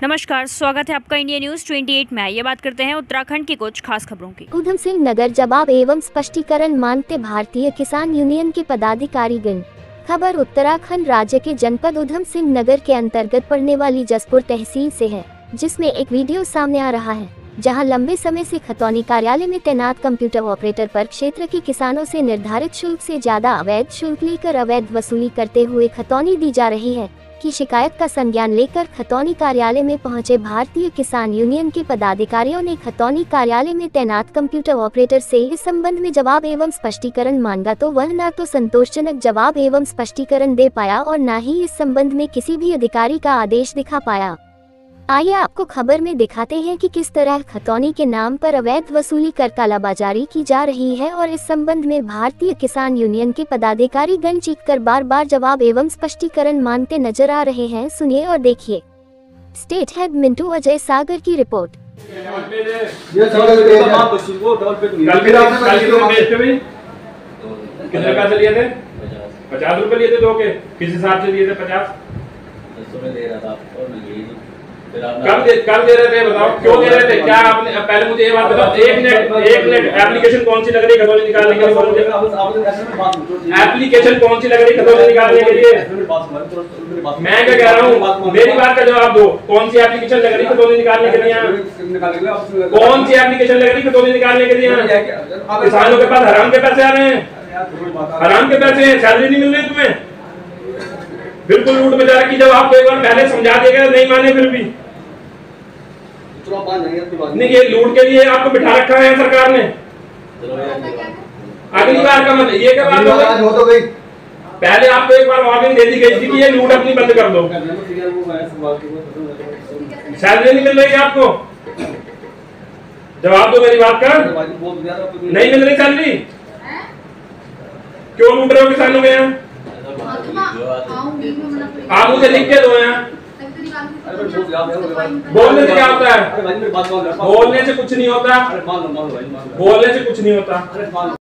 नमस्कार, स्वागत है आपका इंडिया न्यूज़ 28 में। ये बात करते हैं उत्तराखंड की कुछ खास खबरों की। उधम सिंह नगर जवाब एवं स्पष्टीकरण मानते भारतीय किसान यूनियन के पदाधिकारीगण खबर उत्तराखंड राज्य के जनपद उधम सिंह नगर के अंतर्गत पड़ने वाली जसपुर तहसील से है, जिसमें एक वीडियो सामने आ रहा है, जहाँ लंबे समय से खतौनी कार्यालय में तैनात कंप्यूटर ऑपरेटर पर क्षेत्र के किसानों से निर्धारित शुल्क से ज़्यादा अवैध शुल्क लेकर अवैध वसूली करते हुए खतौनी दी जा रही है। की शिकायत का संज्ञान लेकर खतौनी कार्यालय में पहुँचे भारतीय किसान यूनियन के पदाधिकारियों ने खतौनी कार्यालय में तैनात कंप्यूटर ऑपरेटर से इस संबंध में जवाब एवं स्पष्टीकरण मांगा तो वह न तो संतोषजनक जवाब एवं स्पष्टीकरण दे पाया और न ही इस संबंध में किसी भी अधिकारी का आदेश दिखा पाया। आइए आपको खबर में दिखाते हैं कि किस तरह खतौनी के नाम पर अवैध वसूली कर कालाबाजारी की जा रही है और इस संबंध में भारतीय किसान यूनियन के पदाधिकारी गण चीख कर बार बार जवाब एवं स्पष्टीकरण मांगते नज़र आ रहे हैं। सुनिए और देखिए। स्टेट हेड मिंटू अजय सागर की रिपोर्ट। कितने पैसे लिए थे? पचास। रुपए लिए थे दो के। किस हिसाब से लिए थे पचास? दे रहा था। कब दे कब दे रहे थे बताओ क्यों दे रहे थे? क्या आपने पहले मुझे ये बात बताओ एक मिनट एक मिनट एप्लीकेशन कौन सी लग रही है खतौनी निकालने के लिए? एप्लीकेशन कौन सी लग रही है खतौनी निकालने के लिए? मैं क्या कह रहा हूँ मेरी बात का जवाब दो कौन सी एप्लीकेशन लग रही है खतौनी निकालने के लिए? कौन सी एप्लीकेशन लग रही है खतौनी निकालने के लिए? किसानों के पास हराम के पैसे आ रहे हैं। हराम के पैसे हैं सैलरी नहीं मिल रही तुम्हें? बिल्कुल लूट बेचारा की जब आपको एक बार पहले समझा देगा नहीं माने फिर भी। नहीं ये लूट के लिए आपको बिठा रखा है सरकार ने। अगली बार का मतलब ये क्या बात हो गई? पहले आपको एक बार वार्निंग दे दी गई थी कि ये लूट अपनी बंद कर दो। सैलरी नहीं मिल रही आपको। जवाब दो मेरी बात का। नहीं मिल रही सैलरी क्यों लूट रहे हो किसानों के यहाँ? आप मुझे लिख के दो यहाँ बोलने से क्या होता है? बोलने से कुछ नहीं होता। बोलने से कुछ नहीं होता।